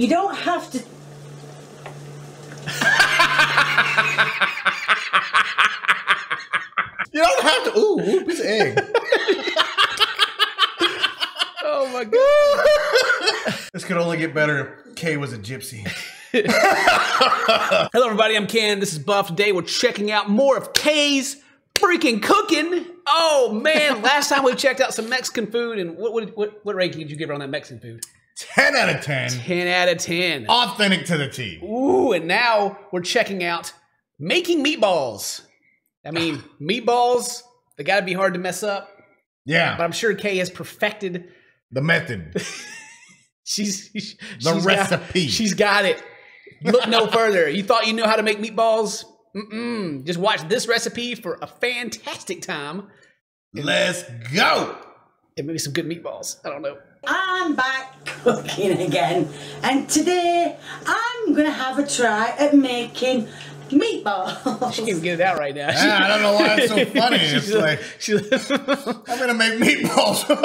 You don't have to. You don't have to. Ooh, ooh piece of egg. Oh my god. this could only get better if Kay was a gypsy. Hello everybody, I'm Ken. This is Buff. Today we're checking out more of Kay's freaking cooking. Oh man, last time we checked out some Mexican food and what what what, what ranking did you give her on that Mexican food? 10 out of 10. 10 out of 10. Authentic to the T. Ooh, and now we're checking out making meatballs. I mean, meatballs, they gotta be hard to mess up, Yeah. but I'm sure Kay has perfected the method. she's she's The got- recipe. she's got it. Look no further. You thought you knew how to make meatballs? Mm-mm. Just watch this recipe for a fantastic time Let's go. and maybe some good meatballs. I don't know. I'm back cooking again, and today I'm gonna have a try at making meatballs. She meatballs. can't get it out right now. Yeah, I don't know why it's so funny. She's It's like, she's- I'm going to make meatballs.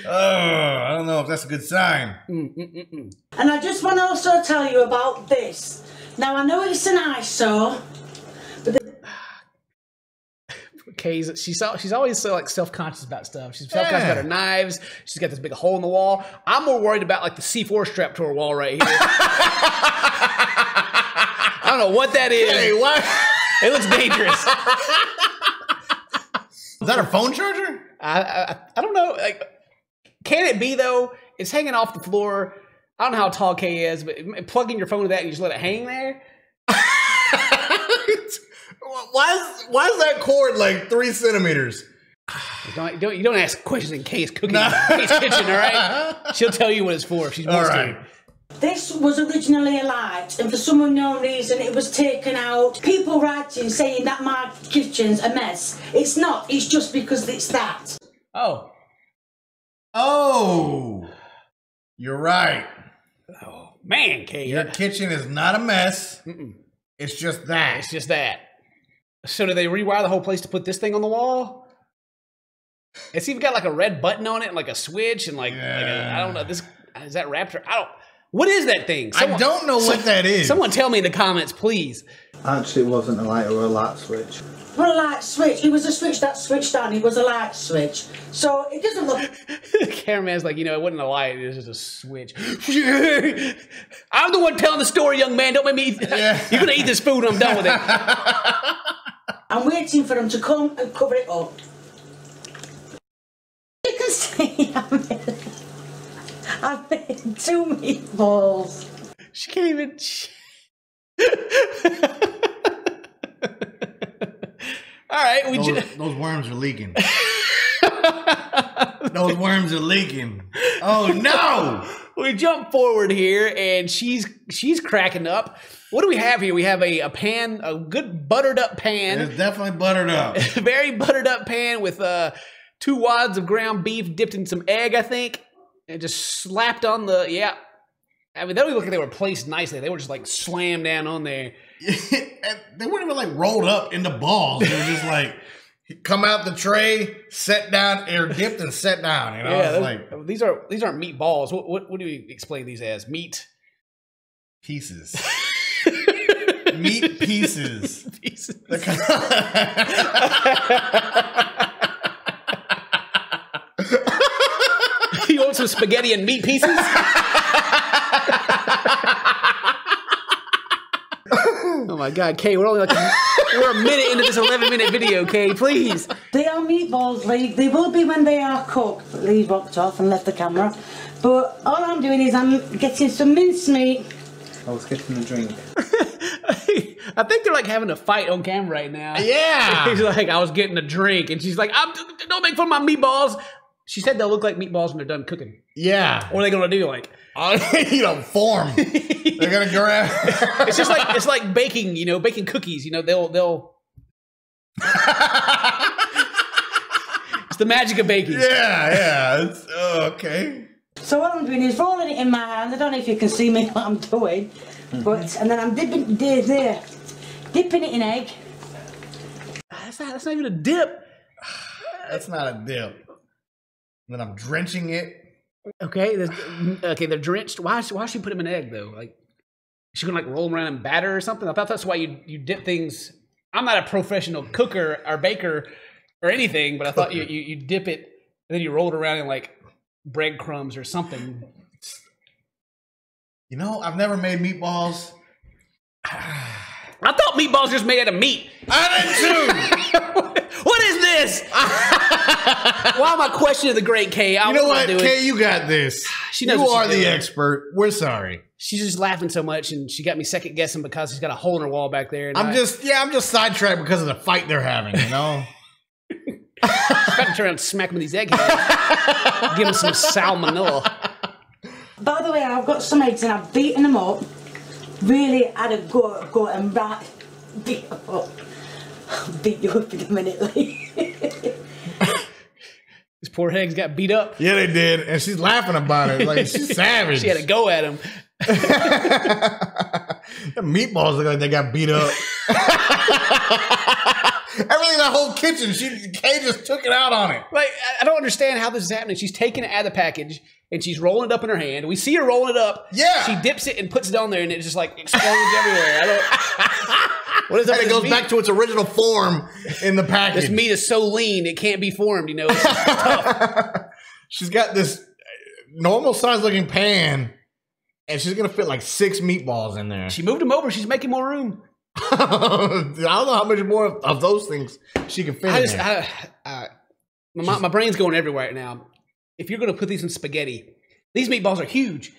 oh, I don't know if that's a good sign. Mm, mm, mm, mm. And I just want to also tell you about this. Now I know it's an eyesore, Kay's she's she's always so like self conscious about stuff. She's self conscious Yeah. about her knives. She's got this big hole in the wall. I'm more worried about like the C4 strap to her wall right here. I don't know what that is. Hey, what? It looks dangerous. Is that a phone charger? I, I I don't know. Like, can it be though? It's hanging off the floor. I don't know how tall Kay is, but plugging your phone to that and you just let it hang there. why is why is that cord like three centimeters? You don't, don't you don't ask questions in Kay's cooking No. Kay's kitchen, all right? She'll tell you what it's for if she's All wants right. to. This was originally a light, and for some unknown reason, it was taken out. People writing saying that my kitchen's a mess. It's not. It's just because it's that. Oh, Oh, you're right. oh man, Kay, Your kitchen is not a mess. Mm-mm. It's just that. it's just that. So do they rewire the whole place to put this thing on the wall? It's even got like a red button on it, and like a switch, and like, like a, I don't know. This is that Raptor. I don't. What is that thing? I don't know what that is. Someone tell me in the comments, please. Actually, it wasn't a light or a light switch. What a light switch. It was a switch that switched on. It was a light switch. So it doesn't look. the cameraman's like, you know, it wasn't a light, it was just a switch. I'm the one telling the story, young man. Don't make me eat. Yeah. You're gonna eat this food and I'm done with it. I'm waiting for them to come and cover it up. You can see I made, I made two meatballs. She can't even. All right, we Those, just. those worms are leaking. those worms are leaking. Oh no! we jump forward here and she's she's cracking up what do we have here we have a, a pan a good buttered up pan It's definitely buttered up. very buttered up pan with uh two wads of ground beef dipped in some egg, I think, and just slapped on the yeah. I mean, they don't look like they were placed nicely. They were just like slammed down on there. They weren't even like rolled up into balls. They were just like come out the tray, set down, air dipped, and set down. You know, yeah, those- like these are these aren't meatballs. What, what what do we explain these as? Meat pieces, meat pieces. pieces. you want some spaghetti and meat pieces? oh my god, Kay, we're only like a, we're a minute into this 11 minute video, Kay. Please. They are meatballs, Lee. They will be when they are cooked. Lee walked off and left the camera. But all I'm doing is I'm getting some mincemeat. I was getting a drink. I think they're like having a fight on camera right now. Yeah. He's like, I was getting a drink, and she's like, I'm, don't make fun of my meatballs. She said they'll look like meatballs when they're done cooking. yeah, What are they gonna do? Like, you know, form. They're gonna grab. it's just like it's like baking, you know, baking cookies. You know, they'll they'll. it's the magic of baking. yeah, yeah. It's, oh, okay. So what I'm doing is rolling it in my hand. I don't know if you can see me what I'm doing, Mm. but and then I'm dipping there, there, dipping it in egg. That's not, that's not even a dip. That's not a dip. Then I'm drenching it Okay, okay, they're drenched. Why? Why should she put them in egg though? Like, is she gonna like roll them around in batter or something? I thought that's why you you dip things. I'm not a professional cooker or baker or anything, but I thought you, you you dip it and then you roll it around in like breadcrumbs or something. You know, I've never made meatballs. I thought meatballs just made out of meat. I did too. what is this? why am I questioning the great Kay? I you know what. Kay? You got this. She knows you are the doing. expert. We're sorry. She's just laughing so much, and she got me second guessing because she's got a hole in her wall back there. And I'm I- just yeah, I'm just sidetracked because of the fight they're having. You know. Got to turn around and smack him with these eggheads. Give him some salmonella. By the way, I've got some eggs and I've beaten them up. Really had a go, go and right, beat them up. Beat you up in a minute, Lee. His poor eggs got beat up. yeah, they did, and she's laughing about it like she's savage. She had to go at him. the meatballs look like they got beat up. Everything in that whole kitchen, she Kay just took it out on it. Like, I- don't understand how this is happening. She's taking it out of the package and she's rolling it up in her hand. We see her rolling it up. Yeah. She dips it and puts it on there and it just like explodes everywhere. I don't. What is And it goes meat- back to its original form in the package. This meat is so lean it can't be formed. You know. It's- She's got this normal size looking pan, and she's gonna fit like six meatballs in there. she moved them over. She's making more room. I don't know how much more of those things she can fit I just. I, I, my, my brain's going everywhere right now. If you're gonna put these in spaghetti, these meatballs are huge.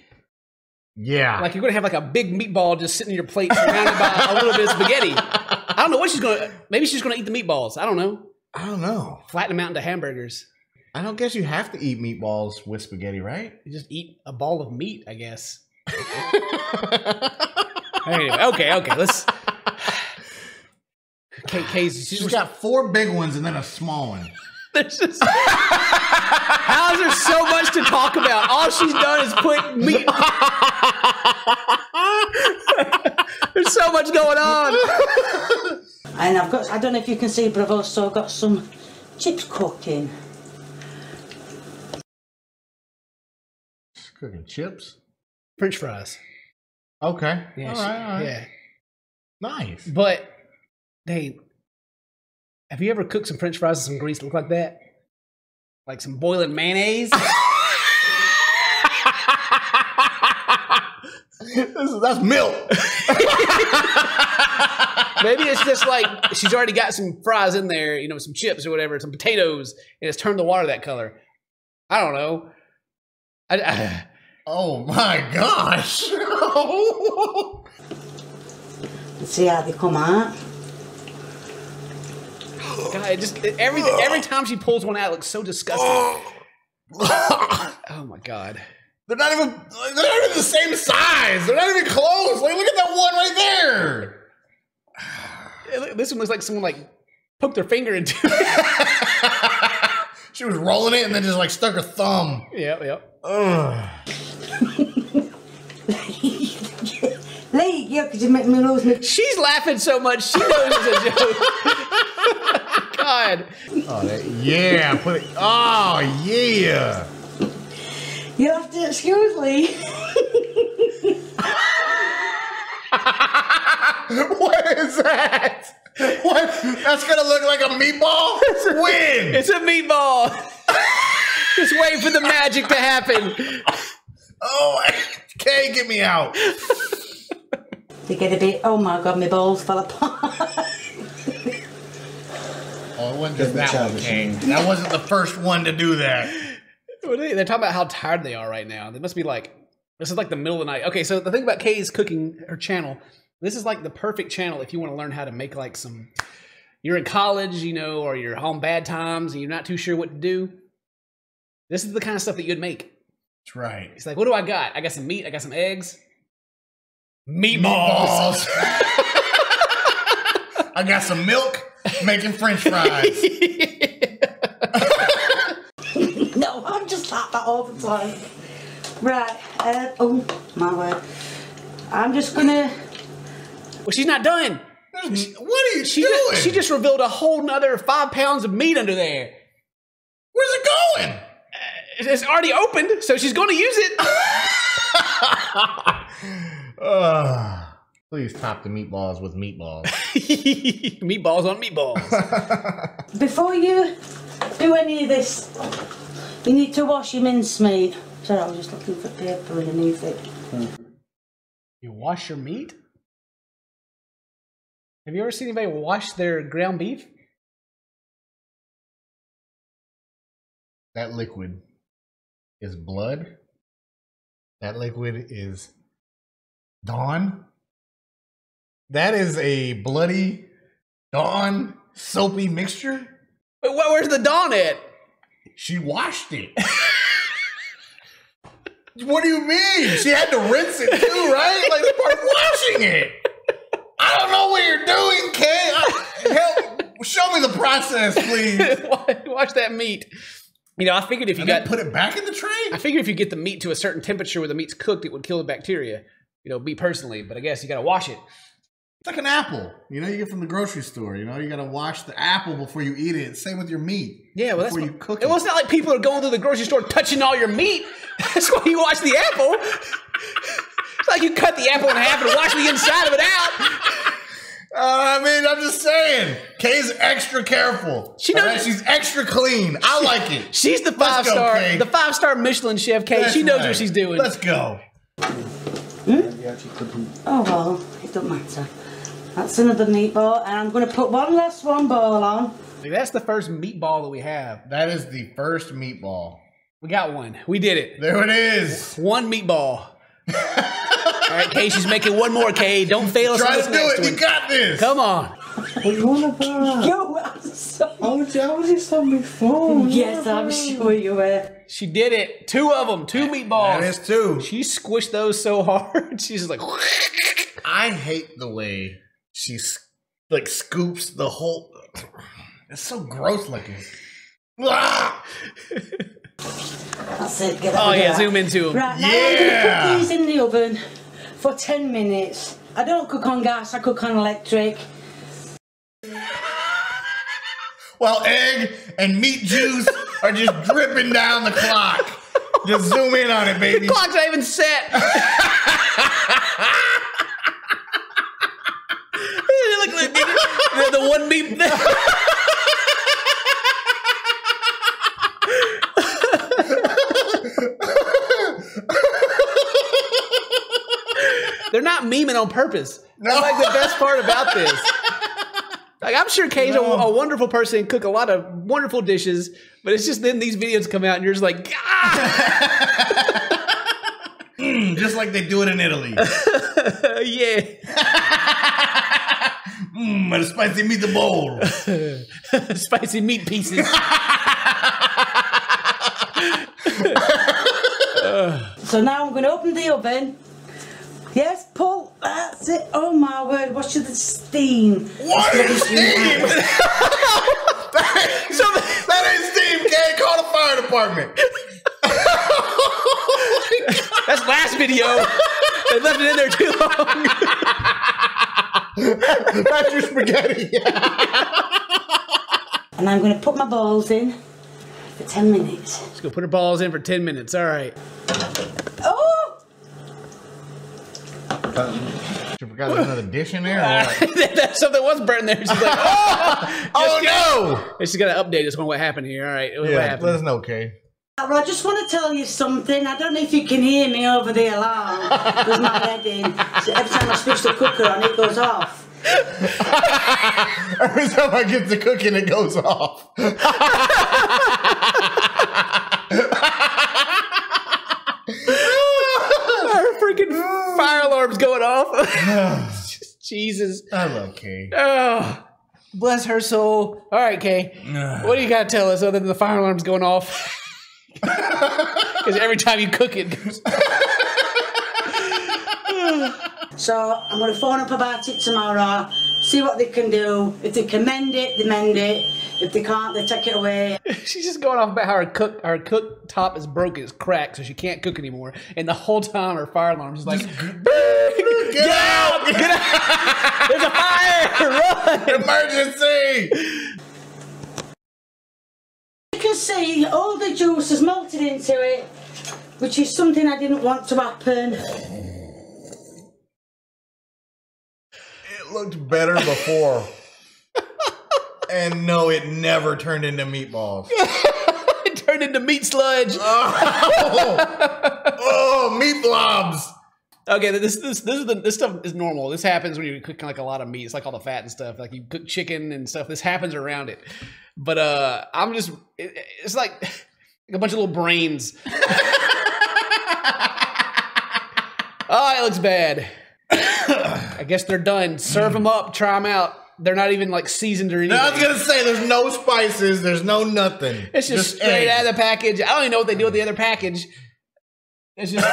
yeah, Like you're gonna have like a big meatball just sitting in your plate, surrounded by a little bit of spaghetti. I don't know what she's gonna. Maybe she's gonna eat the meatballs. I don't know. I don't know. Flatten them out into hamburgers. I don't guess you have to eat meatballs with spaghetti, right? You just eat a ball of meat, I guess. anyway, okay, okay. Let's. Kate, Kay's, She's got four big ones and then a small one. There's just how is there so much to talk about? All she's done is put meat. There's so much going on. and I've got, I don't know if you can see, but I've also got some chips cooking. She's cooking chips. French fries. Okay. Yeah, all she- all right. yeah. Nice. But they have you ever cooked some French fries with some grease that look like that? Like some boiling mayonnaise? This is- that's milk. Maybe it's just like she's already got some fries in there, you know, some chips or whatever, some potatoes, and it's turned the water that color. I don't know. I, I, Oh my gosh. Let's see how they come out. God, it just it- every every time she pulls one out, it looks so disgusting. Oh my god. They're not even they're not even the same size. They're not even close. Like look at that one right there. It look- This one looks like someone like poked their finger into it. She was rolling it and then just like stuck her thumb. yep, yep. Ugh. Lee, yeah, because you make me lose my. She's laughing so much she knows it's a joke. God. Oh, that, yeah, put it. Oh, yeah. You'll have to excuse me. What is that? What? That's gonna look like a meatball? When? It's a meatball. Just wait for the magic to happen. Oh, Kay, get me out. They get a bit. Oh my god, my balls fell apart. Oh, it wasn't just the that one, challenge. King. That wasn't the first one to do that. They- They're talking about how tired they are right now. They must be like, this is like the middle of the night. Okay, so the thing about Kay's cooking, her channel, this is like the perfect channel if you want to learn how to make like some. You're in college, you know, or you're home bad times and you're not too sure what to do. This is the kind of stuff that you'd make. That's right. It's like, what do I got? I got some meat. I got some eggs. Meatballs. Balls. I got some milk making french fries. no, I'm just like that all the time. Right. Uh, oh my word. I'm just gonna. well, she's not done. what are you She doing? just, she just revealed a whole nother five pounds of meat under there. Where's it going? It's already opened, so she's going to use it. Ugh. Please top the meatballs with meatballs. meatballs on meatballs. Before you do any of this, you need to wash your mincemeat. Sorry, I was just looking for paper underneath it. You wash your meat? Have you ever seen anybody wash their ground beef? that liquid is blood. That liquid is Dawn. That is a bloody Dawn soapy mixture. Wh- where's the Dawn at? She washed it. what do you mean? She had to rinse it too, right? Like the part of washing it. I don't know what you're doing, Kay. Help, show me the process, please. wash that meat. You know, I figured if you got put it back in the tray. I figured if you get the meat to a certain temperature where the meat's cooked, it would kill the bacteria. You know, me personally, but I guess you got to wash it. It's like an apple, you know, you get from the grocery store. You know, you gotta wash the apple before you eat it. Same with your meat. Yeah, well, that's before what, you cook it. it. Well, it's not like people are going to the grocery store touching all your meat. That's why you wash the apple. It's like you cut the apple in half and wash the inside of it out. Uh, I mean, I'm just saying. Kay's extra careful. She knows- Alright, She's extra clean. I like it. She's the five go, star, Kay. the five star Michelin chef. Kay, That's she knows right. what she's doing. Let's go. You. Oh well, it don't matter. That's another meatball, and I'm going to put one last one ball on. Like, that's the first meatball that we have. That is the first meatball. We got one. We did it. There it is. One meatball. all right, Kay, she's making one more. Kay, don't fail us on Try this to do next it. one. You got this. Come on. What you on about? Yo, I'm sorry. How was, how was this on my phone? Yes, I'm sure you were. She did it. Two of them. Two meatballs. That is two. She squished those so hard. She's just like, I hate the way she s- like scoops the whole. It's so gross looking. Ah! That's it. Get oh yeah, that. zoom into them. Right now, I'm going to put these in the oven for 10 minutes. I don't cook on gas, I cook on electric. While egg and meat juice are just dripping down the clock. Just zoom in on it, baby. The clock's not even set. Look at the, the, one meat. They're not memeing on purpose. That's like the best part about this. Like I'm sure Kay's a, a wonderful person and cook a lot of wonderful dishes, but it's just then these videos come out and you're just like, ah, Mm, just like they do it in Italy. yeah. Mmm, a spicy meatball. Spicy meat pieces. So now I'm going to open the oven. Yes, Paul, that's it. Oh my word, watch the steam. What is steam? so the- that ain't steam, Kay. Call the fire department. that's last video. They left it in there too long. That's your spaghetti. And I'm going to put my balls in for 10 minutes. Let's go put her balls in for 10 minutes. All right. Oh! you forgot there's another dish in there? or? That's something was burnt there. She's like, oh, oh no! she's got to update us on what happened here. All right. What Yeah, happened? let us know, Kay. Well, I just want to tell you something. I don't know if you can hear me over the alarm. because my head in. So every time I switch the cooker on, it goes off. Every time I get to cooking, it goes off. Our freaking fire alarm's going off. Jesus. I love Kay. Oh, bless her soul. All right, Kay. What do you got to tell us other than the fire alarm's going off? Because every time you cook it, it. So I'm going to phone up about it tomorrow, see what they can do. If they can mend it, they mend it. If they can't, they take it away. She's just going off about how her cook her cook top is broken, it's cracked, so she can't cook anymore. And the whole time her fire alarm is like, Get out! "Get out! There's a fire! Run!" Emergency! You can can see, all the juice has melted into it, which is something I didn't want to happen. It looked better before. and no, it never turned into meatballs. it turned into meat sludge. Oh, oh meat blobs. Okay, this this this is the this stuff is normal. This happens when you cook like a lot of meat. It's like all the fat and stuff. Like you cook chicken and stuff. This happens around it. But uh I'm just it, it's like a bunch of little brains. oh, it looks bad. I guess they're done. Serve them up. Try them out. They're not even like seasoned or anything. I was gonna say there's no spices, there's no nothing. It's just, straight out of the package. I don't even know what they do with the other package. It's just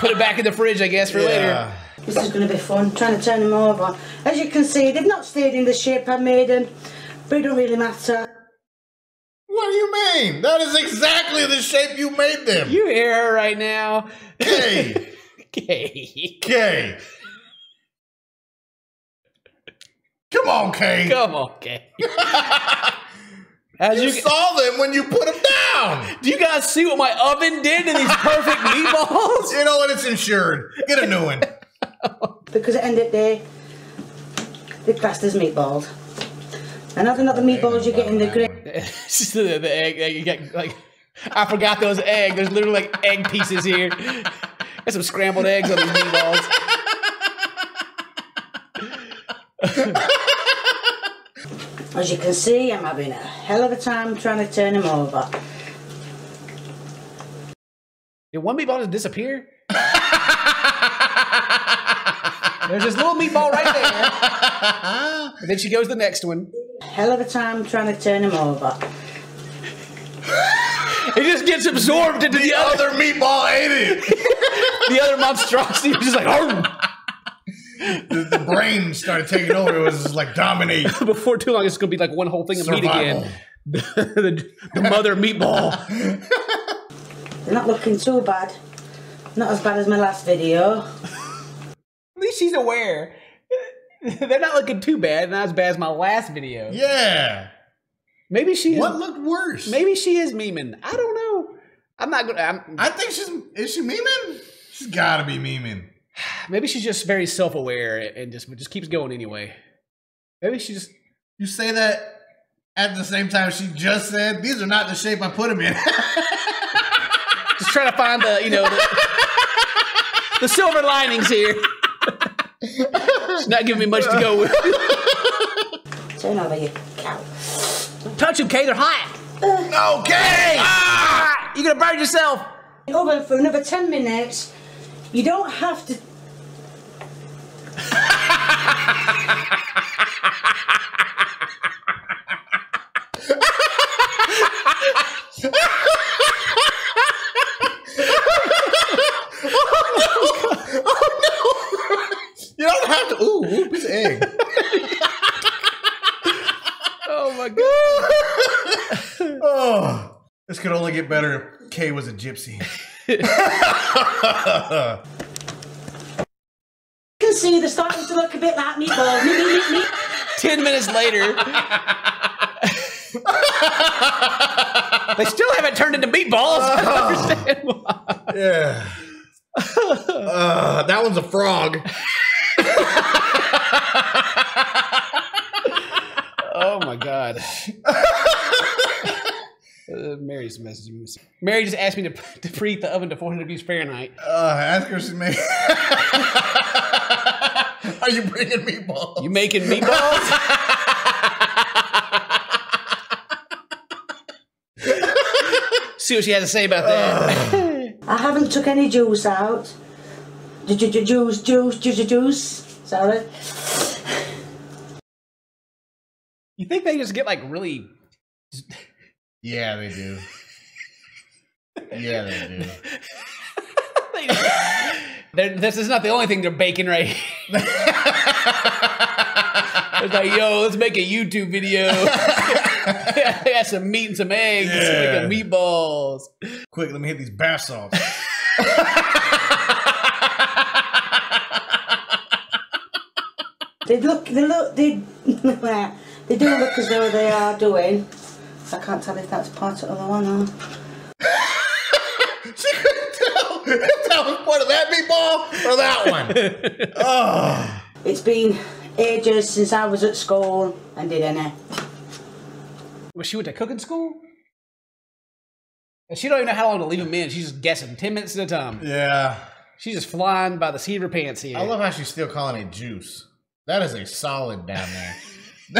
put it back in the fridge, I guess, for later. This is going to be fun, trying to turn them over. As you can see, they've not stayed in the shape I made them, but it don't really matter. What do you mean? That is exactly the shape you made them. You hear her right now. Kay. Okay. Kay. Come on, Kay. Come on, okay. As You you, saw them when you put them down. do you guys see what my oven did to these perfect meatballs? You know what? It's insured. Get a new one. Because at the end of the day, they're classed as meatballs. And other than the meatballs you get in the grill, It's just the, the egg, egg. You get like, I forgot those egg. There's literally like egg pieces here. Got some scrambled eggs on these meatballs. as you can see, I'm having a hell of a time trying to turn them over. Did one meatball just disappear? There's this little meatball right there. And then she goes to the next one. Hell of a time trying to turn them over. It just gets absorbed into the, The other, other meatball ate it. the other monstrosity. It's just like, "Arr!" The, the brain started taking over. It was just like dominate. before too long, it's going to be like one whole thing of meat Survival. again. the, the mother meatball. They're not looking too bad. Not as bad as my last video. At least she's aware. They're not looking too bad, not as bad as my last video. Yeah. Maybe she is. What looked worse? Maybe she is memeing. I don't know. I'm not gonna. I'm, I think she's. Is she memeing? She's got to be memeing. maybe she's just very self-aware and just just keeps going anyway. Maybe she just. You say that at the same time she just said these are not the shape I put them in. Just trying to find the, you know, the, the silver linings here. She's not giving me much to go with. Turn over, you cow. Touch them, Kay. They're hot. okay. Ah, you're gonna burn yourself. Oven for another 10 minutes. You don't have to. You don't have to. Ooh, ooh piece of egg. Oh my god. oh, this could only get better. if Kay was a gypsy. You can see they're starting to look a bit like meatballs. Meat, meat, meat, meat. Ten minutes later, they still haven't turned into meatballs. I don't understand why. Yeah. Uh, that one's a frog. Oh my god. Uh, Mary's messaging me. Mary just asked me to, to preheat the oven to 400 degrees Fahrenheit. Uh, ask her if she's making. Are you bringing meatballs? You making meatballs? See what she has to say about that. I haven't took any juice out. Ju- ju- ju- Juice, juice, juice, juice, juice. Sorry. you think they just get like really? Yeah, they do. Yeah, they do. They're, this is not the only thing they're baking right here. it's like, yo, let's make a YouTube video. I got some meat and some eggs. Let's Yeah. make a meatballs. Quick, let me hit these bath salts. They look, they look, they, they do look as though they are doing I can't tell if that's part of the other one or. She couldn't tell if that was part of that meatball or that one. oh. It's been ages since I was at school and did any. Was she went to cooking school? And she don't even know how long to leave them in. She's just guessing, ten minutes at a time. Yeah. She's just flying by the seat of her pants here. I love how she's still calling it juice. That is a solid down there.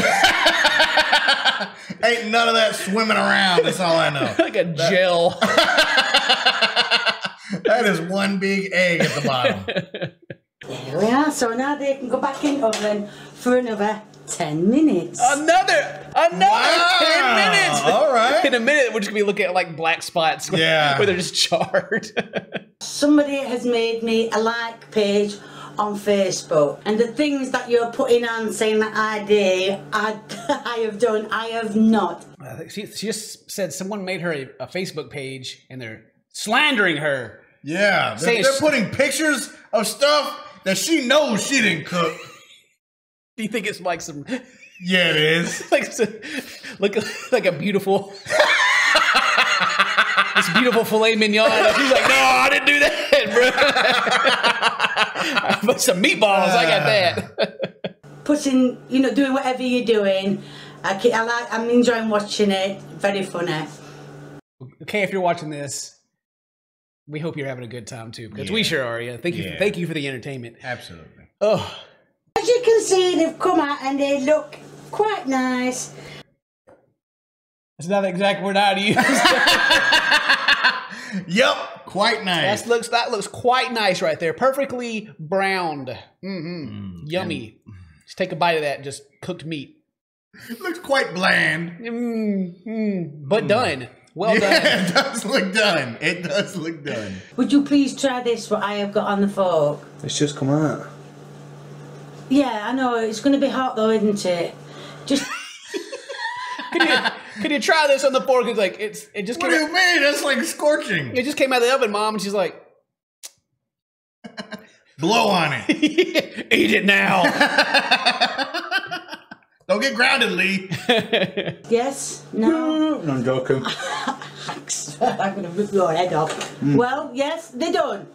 Ain't none of that swimming around. That's all I know. like a gel. That is one big egg at the bottom. There we are. So now they can go back in the oven for another 10 minutes. another, another Wow. ten minutes. All right. In a minute, we're just gonna be looking at like black spots. Yeah. where they're just charred. Somebody has made me a like page on Facebook, and the things that you're putting on saying that I did, I, I have done, I have not. I think she, she just said someone made her a, a Facebook page and they're slandering her. Yeah. They're, they're putting pictures of stuff that she knows she didn't cook. Do you think it's like some Yeah, it is. like some, like like a beautiful this beautiful filet mignon? And she's like, no, I didn't do that, bro. but some meatballs, I got that. Putting, you know, doing whatever you're doing. I, ke- I like, I'm enjoying watching it. Very funny. okay, if you're watching this, we hope you're having a good time too, because we sure are. Yeah, thank you, Yeah. thank you for the entertainment. Absolutely. Oh, As you can see, they've come out and they look quite nice. That's not the exact word I'd use. Yup. Quite nice. That looks that looks quite nice right there. Perfectly browned. Mm-hmm. Yummy. Just take a bite of that just cooked meat. Looks quite bland. Mm, mm, but done. Well yeah, done. it does look done. It does look done. Would you please try this, what I have got on the fork? It's just come out. Yeah, I know, it's going to be hot though, isn't it? Just, could, you, try this on the fork? It's like it's it just What came do out, you mean? That's like scorching. it just came out of the oven, mom, and she's like, Blow on it. eat it now. Don't get grounded, Lee. yes? No? No, I'm joking. I'm going to rip your head off. Well, yes, they don't.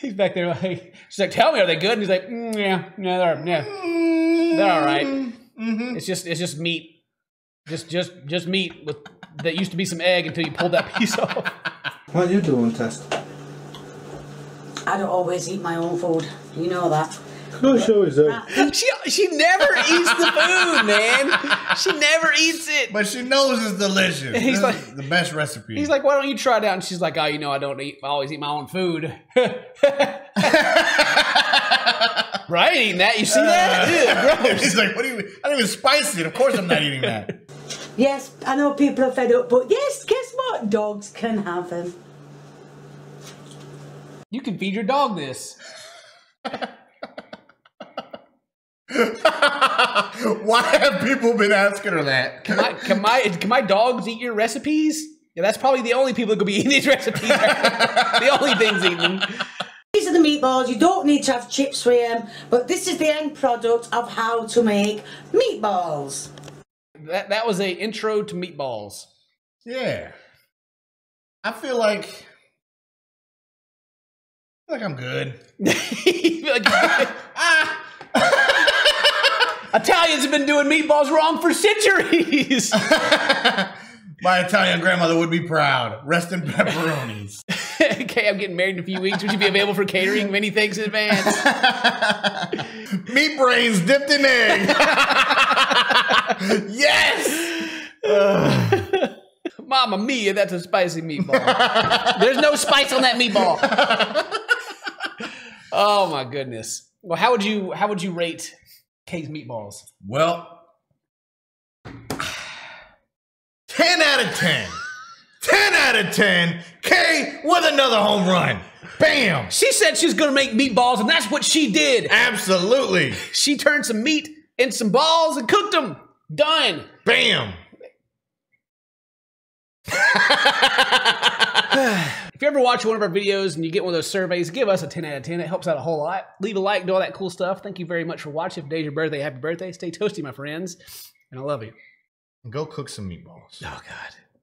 He's back there like she's like, tell me, are they good? And he's like, mm, yeah, yeah, they're yeah, they're all right. It's just it's just meat, just just just meat with that used to be some egg until you pulled that piece off. What are you doing, Test? I don't always eat my own food. You know that. No, sure is Ah, She she never eats the food, man. She never eats it. But she knows it's delicious. He's This like- the best recipe. He's like, why don't you try it out? And she's like, oh, you know, I don't eat. I always eat my own food. right? Eating that? You see that? Ew, gross. He's like, what do you? I don't even spice it. Of course, I'm not eating that. Yes, I know people are fed up, but yes, guess what? Dogs can have them. You can feed your dog this. Why have people been asking her that? Can my, can my can my dogs eat your recipes? Yeah, that's probably the only people that could be eating these recipes. the only things eating. These are the meatballs. You don't need to have chips with them, but this is the end product of how to make meatballs. That that was a intro to meatballs. Yeah, I feel like, I feel like I'm good. Like, ah. Italians have been doing meatballs wrong for centuries. My Italian grandmother would be proud. Rest in pepperonis. okay, I'm getting married in a few weeks. Would you be available for catering? Many thanks in advance. Meat brains dipped in egg. yes. Mama mia, that's a spicy meatball. There's no spice on that meatball. oh my goodness. Well, how would you how would you rate Kay's meatballs? Well, 10 out of 10. 10 out of 10. Kay with another home run. Bam. She said she's gonna make meatballs, and that's what she did. Absolutely. She turned some meat in some balls and cooked them. Done. Bam. If you ever watch one of our videos and you get one of those surveys, give us a 10 out of 10. It helps out a whole lot. Leave a like, do all that cool stuff. Thank you very much for watching. If today's your birthday, happy birthday. Stay toasty, my friends. And I love you. and go cook some meatballs. Oh God.